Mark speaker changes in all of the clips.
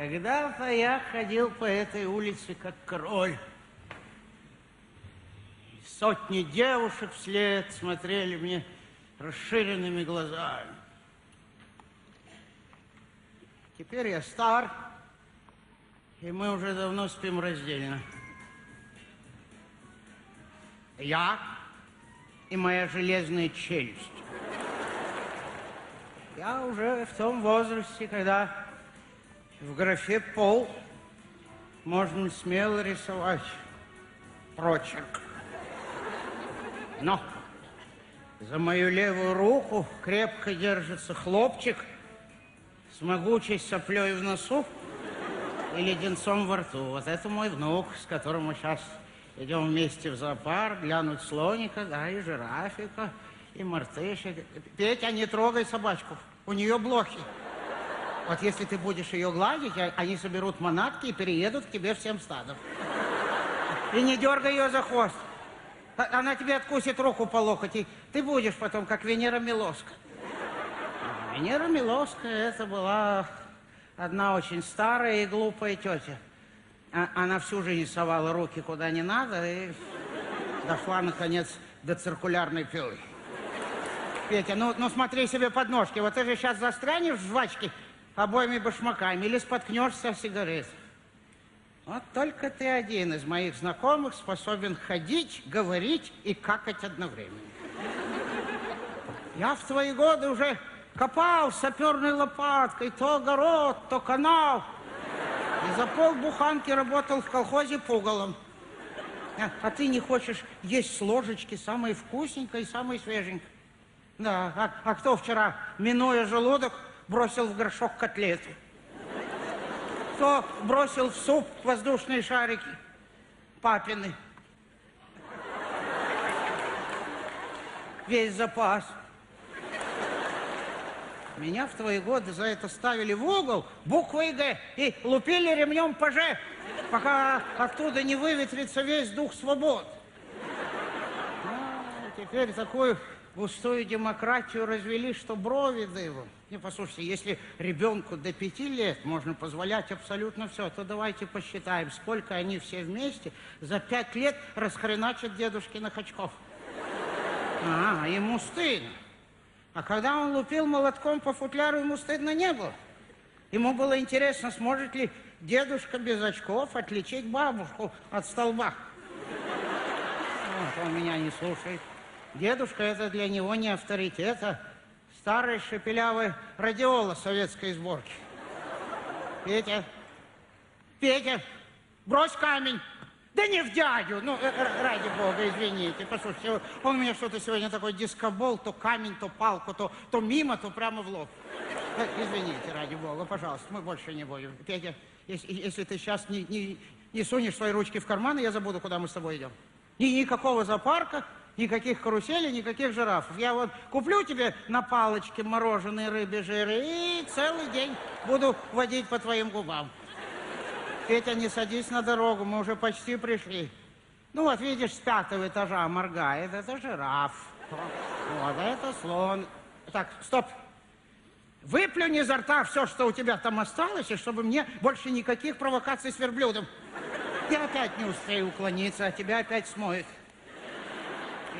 Speaker 1: Когда-то я ходил по этой улице как король. Сотни девушек вслед смотрели мне расширенными глазами. Теперь я стар, и мы уже давно спим раздельно. Я и моя железная челюсть. Я уже в том возрасте, когда в графе «пол» можно смело рисовать прочерк. Но за мою левую руку крепко держится хлопчик с могучей соплей в носу и леденцом во рту. Вот это мой внук, с которым мы сейчас идем вместе в зоопарк, глянуть слоника, да, и жирафика, и мартышек. Петя, не трогай собачку, у нее блохи. Вот если ты будешь ее гладить, а- они соберут манатки и переедут к тебе всем стадом. И не дергай ее за хвост. А- Она тебе откусит руку по локоть, и ты будешь потом как Венера Милоска. Венера Милоска это была одна очень старая и глупая тетя. А- Она всю жизнь совала руки куда не надо и дошла, наконец, до циркулярной пилы. Петя, ну, ну смотри себе под ножки. Вот ты же сейчас застрянешь в жвачке обоими башмаками или споткнешься о сигарет. Вот только ты один из моих знакомых способен ходить, говорить и какать одновременно. Я в твои годы уже копал саперной лопаткой то огород, то канал. И за полбуханки работал в колхозе пугалом. А, а ты не хочешь есть с ложечки самое вкусненькое и самое свеженькое. Да, а, а кто вчера, минуя желудок, бросил в горшок котлеты? Кто бросил в суп воздушные шарики? Папины. Весь запас. Меня в твои годы за это ставили в угол буквой «Г» и лупили ремнем по «Ж», пока оттуда не выветрится весь дух свобод. Ну, теперь такую густую демократию развели, что брови дыбом. Не, послушайте, если ребенку до пяти лет можно позволять абсолютно все, то давайте посчитаем, сколько они все вместе за пять лет расхреначат дедушкиных очков. А, ему стыдно. А когда он лупил молотком по футляру, ему стыдно не было. Ему было интересно, сможет ли дедушка без очков отличить бабушку от столба. Вот, он меня не слушает. Дедушка это для него не авторитет, а старый шепелявый радиола советской сборки. Петя, Петя, брось камень. Да не в дядю, ну, э, э, ради бога, извините. Послушайте, он меня что-то сегодня такой дискобол, то камень, то палку, то, то мимо, то прямо в лоб. Э, Извините, ради бога, пожалуйста, мы больше не будем. Петя, если, если ты сейчас не, не, не сунешь свои ручки в карманы, я забуду, куда мы с тобой идем. Ни, никакого зоопарка, никаких каруселей, никаких жирафов. Я вот куплю тебе на палочке мороженые рыбьи жиры и целый день буду водить по твоим губам. Петя, не садись на дорогу, мы уже почти пришли. Ну вот, видишь, с пятого этажа моргает, это жираф. Вот, это слон. Так, стоп. Выплюнь изо рта все, что у тебя там осталось, и чтобы мне больше никаких провокаций с верблюдом. Я опять не успею уклониться, а тебя опять смоет.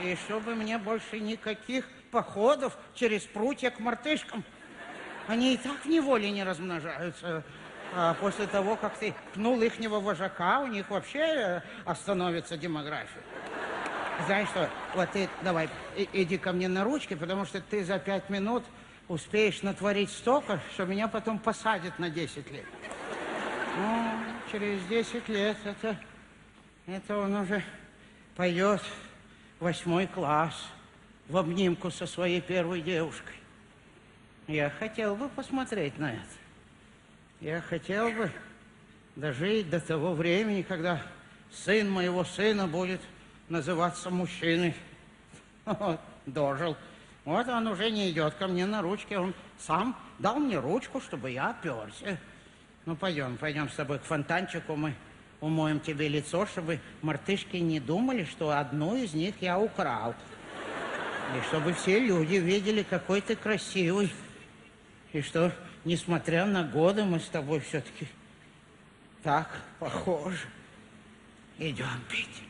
Speaker 1: И чтобы мне больше никаких походов через прутья к мартышкам. Они и так в неволе не размножаются. А после того, как ты пнул ихнего вожака, у них вообще э, остановится демография. Знаешь что, вот ты давай, и- иди ко мне на ручки, потому что ты за пять минут успеешь натворить столько, что меня потом посадят на 10 лет. Ну, через 10 лет это, это он уже пойдет в восьмой класс в обнимку со своей первой девушкой. Я хотел бы посмотреть на это. Я хотел бы дожить до того времени, когда сын моего сына будет называться мужчиной. Вот, дожил. Вот он уже не идет ко мне на ручке, он сам дал мне ручку, чтобы я оперся. Ну, пойдем, пойдем с тобой к фонтанчику, мы умоем тебе лицо, чтобы мартышки не думали, что одну из них я украл. И чтобы все люди видели, какой ты красивый. И что, несмотря на годы, мы с тобой все-таки Так, похоже. Идем. Идем.